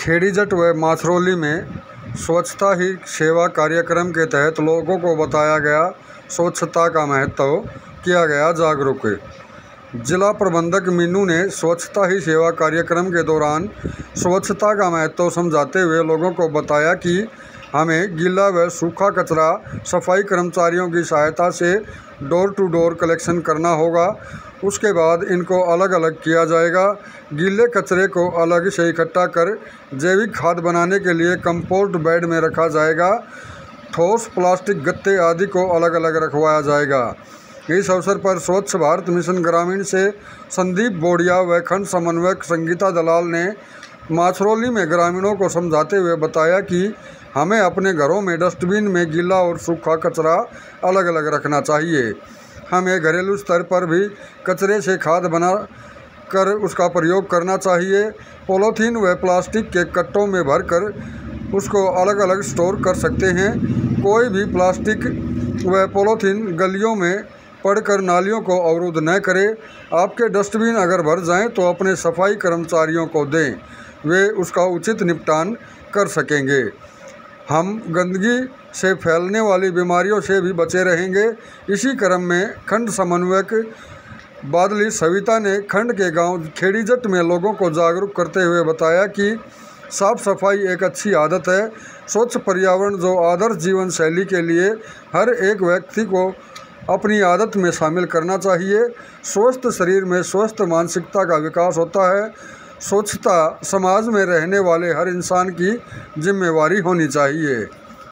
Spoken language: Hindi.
खेड़ीजट व माथरौली में स्वच्छता ही सेवा कार्यक्रम के तहत लोगों को बताया गया स्वच्छता का महत्व किया गया जागरूक। जिला प्रबंधक मीनू ने स्वच्छता ही सेवा कार्यक्रम के दौरान स्वच्छता का महत्व समझाते हुए लोगों को बताया कि हमें गीला व सूखा कचरा सफ़ाई कर्मचारियों की सहायता से डोर टू डोर कलेक्शन करना होगा। उसके बाद इनको अलग अलग किया जाएगा। गीले कचरे को अलग से इकट्ठा कर जैविक खाद बनाने के लिए कंपोस्ट बेड में रखा जाएगा। ठोस, प्लास्टिक, गत्ते आदि को अलग अलग रखवाया जाएगा। इस अवसर पर स्वच्छ भारत मिशन ग्रामीण से संदीप बोडिया व खंड समन्वयक संगीता दलाल ने माछरौली में ग्रामीणों को समझाते हुए बताया कि हमें अपने घरों में डस्टबिन में गीला और सूखा कचरा अलग अलग रखना चाहिए। हमें घरेलू स्तर पर भी कचरे से खाद बना कर उसका प्रयोग करना चाहिए। पोलोथीन व प्लास्टिक के कट्टों में भर कर उसको अलग अलग स्टोर कर सकते हैं। कोई भी प्लास्टिक व पोलोथीन गलियों में पड़कर नालियों को अवरुद्ध न करें। आपके डस्टबिन अगर भर जाएँ तो अपने सफ़ाई कर्मचारियों को दें। वे उसका उचित निपटान कर सकेंगे। हम गंदगी से फैलने वाली बीमारियों से भी बचे रहेंगे। इसी क्रम में खंड समन्वयक बादली सविता ने खंड के गाँव खेड़ीजट में लोगों को जागरूक करते हुए बताया कि साफ़ सफ़ाई एक अच्छी आदत है। स्वच्छ पर्यावरण जो आदर्श जीवन शैली के लिए हर एक व्यक्ति को अपनी आदत में शामिल करना चाहिए। स्वस्थ शरीर में स्वस्थ मानसिकता का विकास होता है। स्वच्छता समाज में रहने वाले हर इंसान की जिम्मेवारी होनी चाहिए।